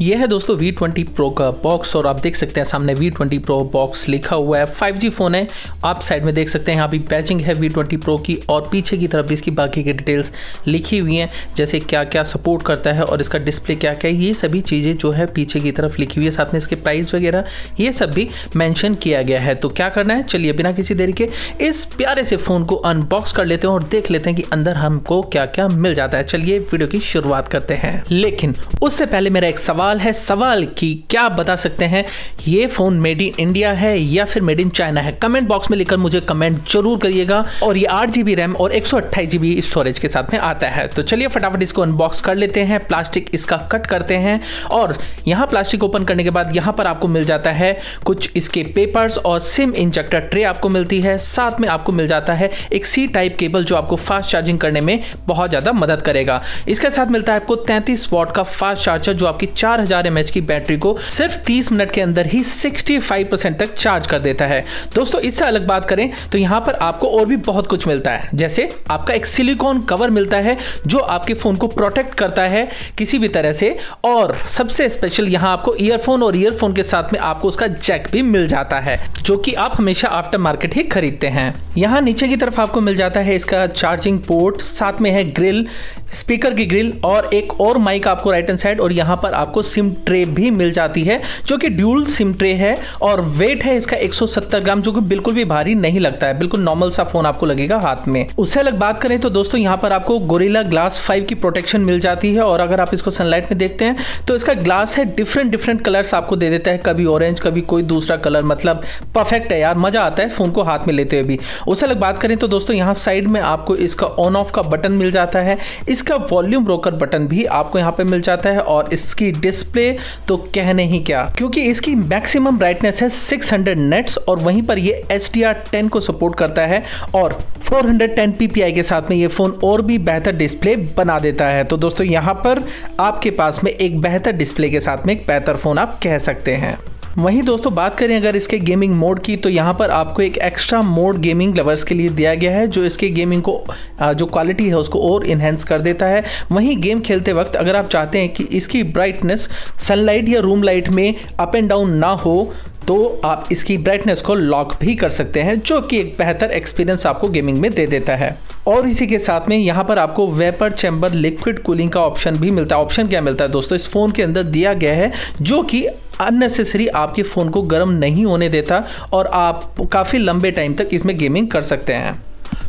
ये है दोस्तों V20 Pro का बॉक्स और आप देख सकते हैं सामने V20 Pro बॉक्स लिखा हुआ है। 5G फ़ोन है। आप साइड में देख सकते हैं यहाँ भी पैचिंग है V20 Pro की और पीछे की तरफ़ भी इसकी बाकी की डिटेल्स लिखी हुई हैं, जैसे क्या क्या सपोर्ट करता है और इसका डिस्प्ले क्या क्या है, ये सभी चीज़ें जो है पीछे की तरफ़ लिखी हुई है, साथ में इसके प्राइस वगैरह, ये सब भी मैंशन किया गया है। तो क्या करना है? चलिए बिना किसी देरी के इस प्यारे से फ़ोन को अनबॉक्स कर लेते हैं और देख लेते हैं कि अंदर हमको क्या क्या मिल जाता है। चलिए वीडियो की शुरुआत करते हैं। लेकिन उससे पहले मेरा एक सवाल है, सवाल की क्या आप बता सकते हैं, ये फ़ोन मेड इन इंडिया है या फिर मेड इन चाइना है? कमेंट बॉक्स में लिखकर मुझे कमेंट ज़रूर करिएगा। और ये आठ जी रैम और एक सौ स्टोरेज के साथ में आता है। तो चलिए फटाफट इसको अनबॉक्स कर लेते हैं। प्लास्टिक इसका कट करते हैं। और यहाँ प्लास्टिक ओपन करने के बाद यहाँ पर आपको मिल जाता है कुछ इसके पेपर्स और सिम इंजेक्टर ट्रे आपको मिलती है। साथ में आपको मिल जाता है एक सी टाइप केबल जो आपको फास्ट चार्जिंग करने में बहुत ज़्यादा मदद करेगा। इसके साथ मिलता है आपको 33 वॉट का फास्ट चार्जर जो आपकी 4000 हज़ार की बैटरी को सिर्फ़ 30 मिनट के अंदर ही 65 परसेंट तक चार्ज कर देता है। दोस्तों, इससे अलग बात करें तो यहाँ पर आपको और भी बहुत कुछ मिलता है। जैसे आपका एक सिलिकॉन कवर मिलता है जो आपके फ़ोन को प्रोटेक्ट करता है किसी भी तरह से और सबसे स्पेशल यहाँ आपको ईयरफोन और ईयरफोन के साथ में आपको उसका जैक भी मिल जाता है, जो कि आप हमेशा आफ्टर मार्केट ही खरीदते हैं। यहाँ नीचे की तरफ़ आपको मिल जाता है इसका चार्जिंग पोर्ट, साथ में है ग्रिल, स्पीकर की ग्रिल और एक और माइक आपको राइट हैंड साइड और यहाँ पर आपको सिम ट्रे भी मिल जाती है, जो कि ड्यूल सिम ट्रे है और वेट है इसका 170 ग्राम, जो कि बिल्कुल भी भारी नहीं लगता है, बिल्कुल नॉर्मल सा फ़ोन आपको लगेगा हाथ में। उससे अलग बात करें तो दोस्तों, यहाँ पर आपको गोरिल्ला ग्लास 5 की प्रोटेक्शन मिल जाती है और अगर आप इसको सनलाइट में देखते हैं तो इसका ग्लास है डिफरेंट डिफरेंट कलर्स आपको दे देता है, कभी ऑरेंज कभी कोई दूसरा कलर मतलब परफेक्ट है यार, मज़ा आता है फ़ोन को हाथ में लेते हुए भी। उससे अलग बात करें तो दोस्तों, यहाँ साइड में आपको इसका ऑन ऑफ़ का बटन मिल जाता है, इसका वॉल्यूम ब्रोकर बटन भी आपको यहाँ पे मिल जाता है और इसकी डिस्प्ले तो कहने ही क्या? क्योंकि इसकी मैक्सिमम ब्राइटनेस है 600 नेट्स और वहीं पर ये एच डी को सपोर्ट करता है और 410 ppi के साथ में ये फ़ोन और भी बेहतर डिस्प्ले बना देता है। तो दोस्तों, यहाँ पर आपके पास में एक बेहतर डिस्प्ले के साथ में एक बेहतर फ़ोन आप कह सकते हैं। वहीं दोस्तों, बात करें अगर इसके गेमिंग मोड की तो यहाँ पर आपको एक एक्स्ट्रा मोड गेमिंग लवर्स के लिए दिया गया है, जो इसके गेमिंग को जो क्वालिटी है, उसको और इन्हेंस कर देता है। वहीं गेम खेलते वक्त अगर आप चाहते हैं कि इसकी ब्राइटनेस सनलाइट या रूम लाइट में अप एंड डाउन ना हो तो आप इसकी ब्राइटनेस को लॉक भी कर सकते हैं, जो कि एक बेहतर एक्सपीरियंस आपको गेमिंग में दे देता है। और इसी के साथ में यहाँ पर आपको वेपर चैम्बर लिक्विड कूलिंग का ऑप्शन भी मिलता है। ऑप्शन क्या मिलता है दोस्तों? इस फ़ोन के अंदर दिया गया है जो कि अननेसेसरी आपके फ़ोन को गर्म नहीं होने देता और आप काफ़ी लंबे टाइम तक इसमें गेमिंग कर सकते हैं।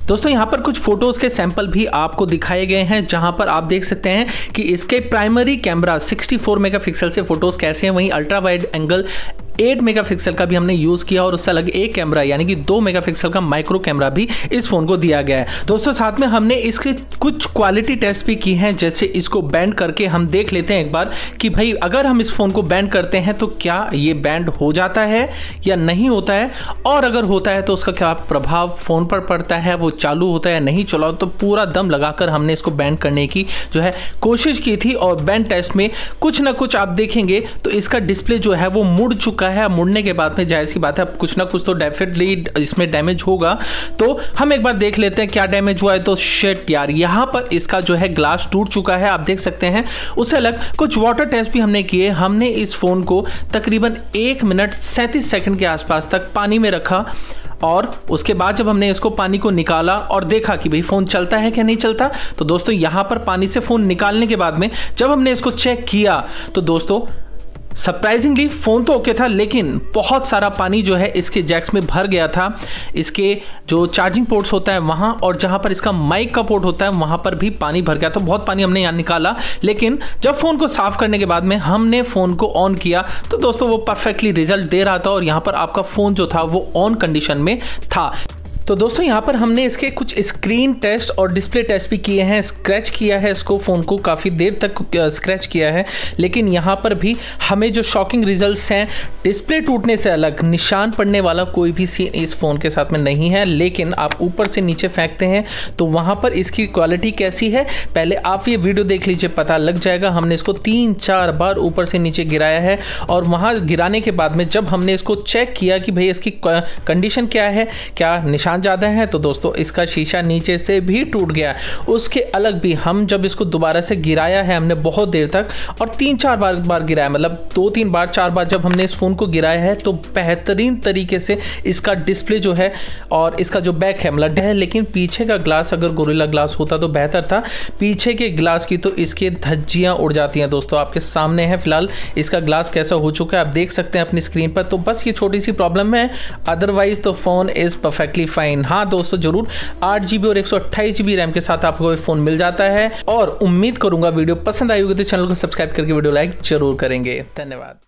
दोस्तों, यहाँ पर कुछ फ़ोटोज़ के सैंपल भी आपको दिखाए गए हैं, जहाँ पर आप देख सकते हैं कि इसके प्राइमरी कैमरा 64 मेगापिक्सल से फ़ोटोज़ कैसे हैं, वहीं अल्ट्रा वाइड एंगल 8 मेगापिक्सल का भी हमने यूज़ किया और उससे अलग एक कैमरा, यानी कि दो मेगापिक्सल का माइक्रो कैमरा भी इस फ़ोन को दिया गया है। दोस्तों, साथ में हमने इसके कुछ क्वालिटी टेस्ट भी की हैं, जैसे इसको बैंड करके हम देख लेते हैं एक बार कि भाई, अगर हम इस फ़ोन को बैंड करते हैं तो क्या ये बैंड हो जाता है या नहीं होता है? और अगर होता है तो उसका क्या प्रभाव फ़ोन पर पड़ता है? वो चालू होता है नहीं चला? तो पूरा दम लगाकर हमने इसको बैंड करने की जो है कोशिश की थी और बैंड टेस्ट में कुछ ना कुछ आप देखेंगे तो इसका डिस्प्ले जो है वो मुड़ चुका है, मुड़ने के बाद में ज़ाहिर सी बात है कुछ ना कुछ तो डेफिनेटली इसमें डैमेज होगा। तो हम एक बार देख लेते हैं क्या डैमेज हुआ है तो शेट यार, यहाँ पर इसका जो है ग्लास टूट चुका है, आप देख सकते हैं। उससे अलग कुछ वाटर टेस्ट भी हमने किए, हमने इस फ़ोन को तकरीबन एक मिनट सैंतीस सेकंड के आसपास तक पानी में रखा और उसके बाद जब हमने इसको पानी को निकाला और देखा कि भाई फ़ोन चलता है क्या नहीं चलता तो दोस्तों यहाँ पर पानी से फ़ोन निकालने के बाद में जब हमने इसको चेक किया तो दोस्तों सरप्राइजिंगली फ़ोन तो ओके था, लेकिन बहुत सारा पानी जो है इसके जैक्स में भर गया था। इसके जो चार्जिंग पोर्ट्स होता है वहाँ और जहाँ पर इसका माइक का पोर्ट होता है, वहाँ पर भी पानी भर गया था। बहुत पानी हमने यहाँ निकाला, लेकिन जब फ़ोन को साफ़ करने के बाद में हमने फ़ोन को ऑन किया तो दोस्तों वो परफेक्टली रिज़ल्ट दे रहा था और यहाँ पर आपका फ़ोन जो था वो ऑन कंडीशन में था। तो दोस्तों, यहाँ पर हमने इसके कुछ स्क्रीन टेस्ट और डिस्प्ले टेस्ट भी किए हैं। स्क्रैच किया है इसको फ़ोन को काफ़ी देर तक स्क्रैच किया है। लेकिन यहाँ पर भी हमें जो शॉकिंग रिजल्ट्स हैं डिस्प्ले टूटने से अलग, निशान पड़ने वाला कोई भी सीन इस फ़ोन के साथ में नहीं है। लेकिन आप ऊपर से नीचे फेंकते हैं तो वहाँ पर इसकी क्वालिटी कैसी है, पहले आप ये वीडियो देख लीजिए, पता लग जाएगा। हमने इसको तीन चार बार ऊपर से नीचे गिराया है और वहाँ गिराने के बाद में जब हमने इसको चेक किया कि भाई इसकी कंडीशन क्या है, क्या निशान नुकसान ज़्यादा है। तो दोस्तों, इसका शीशा नीचे से भी टूट गया। उसके अलग भी हम जब इसको दोबारा से गिराया है हमने बहुत देर तक और तीन चार बार बार गिराया मतलब दो तीन बार, चार बार जब हमने इस फ़ोन को गिराया है तो बेहतरीन तरीके से इसका डिस्प्ले जो है और इसका जो बैक है मतलब है, लेकिन पीछे का ग्लास अगर गोरिल्ला ग्लास होता तो बेहतर था। पीछे के ग्लास की तो इसके धज्जियाँ उड़ जाती हैं दोस्तों। आपके सामने है फ़िलहाल, इसका ग्लास कैसा हो चुका है, आप देख सकते हैं अपनी स्क्रीन पर। तो बस ये छोटी सी प्रॉब्लम है अदरवाइज़ तो फ़ोन इज़ परफेक्टली फाइन हाँ दोस्तों, ज़रूर। आठ जीबी और एक सौ अट्ठाईस जीबी रैम के साथ आपको फ़ोन मिल जाता है। और उम्मीद करूँगा वीडियो पसंद आई होगी तो चैनल को सब्सक्राइब करके वीडियो लाइक ज़रूर करेंगे। धन्यवाद।